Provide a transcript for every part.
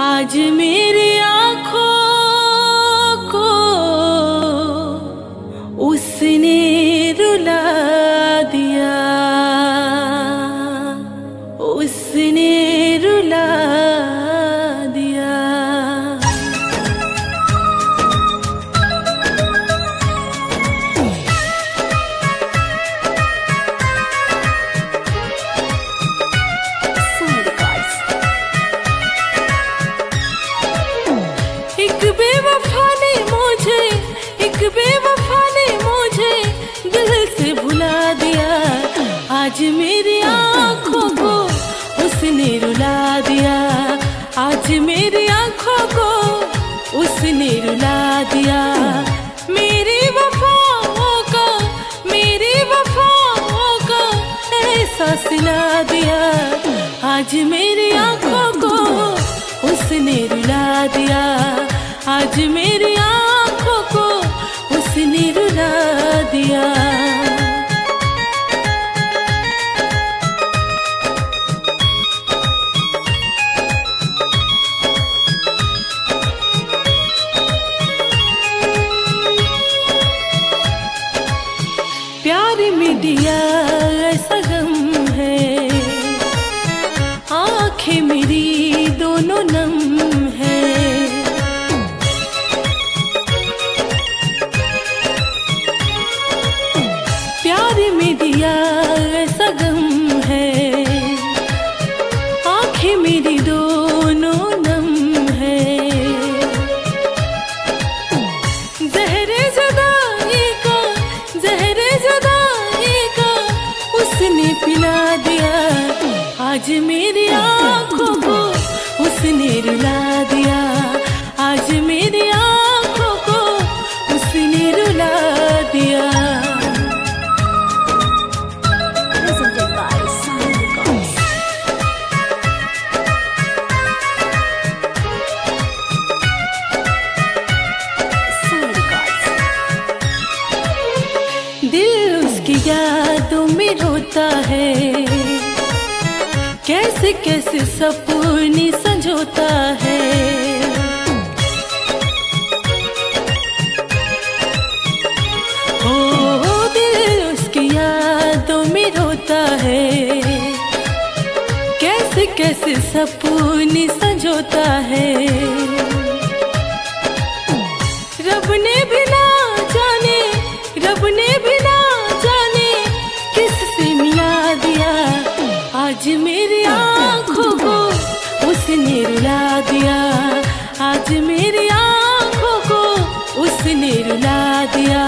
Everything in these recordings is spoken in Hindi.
आज मेरी आँखों को उसने रुला दिया। उसने रुला एक बेवफा ने मुझे, एक बेवफा ने मुझे दिल से भुला दिया। आज मेरी आँखों को उसने रुला दिया। आज मेरी आँखों को उसने रुला दिया। मेरी वफाओं का, मेरी वफाओं का ऐसा सिला दिया। आज मेरी आँखों को उसने रुला दिया। आज मेरी आँखों को उसने रुला दिया। प्यार में दिया आँखें मेरी दोनों नम है। जहरे जदाई का, जहरे जदाई का, उसने पिला दिया। आज मेरी आँखों को उसने रुला दिया। आज मेरी दिल उसकी यादों में रोता है। कैसे कैसे सपने संजोता है। ओ दिल उसकी यादों में रोता है। कैसे कैसे सपने संजोता है। रब ने भी आज मेरी आँखों को उसने रुला दिया। आज मेरी आँखों को उसने रुला दिया।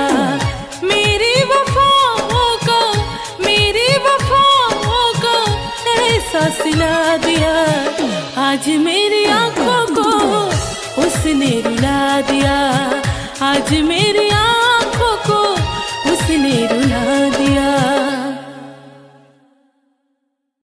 मेरी वफाओं का, मेरी वफाओं का ऐसा सिला दिया। आज मेरी आँखों को उसने रुला दिया। आज मेरी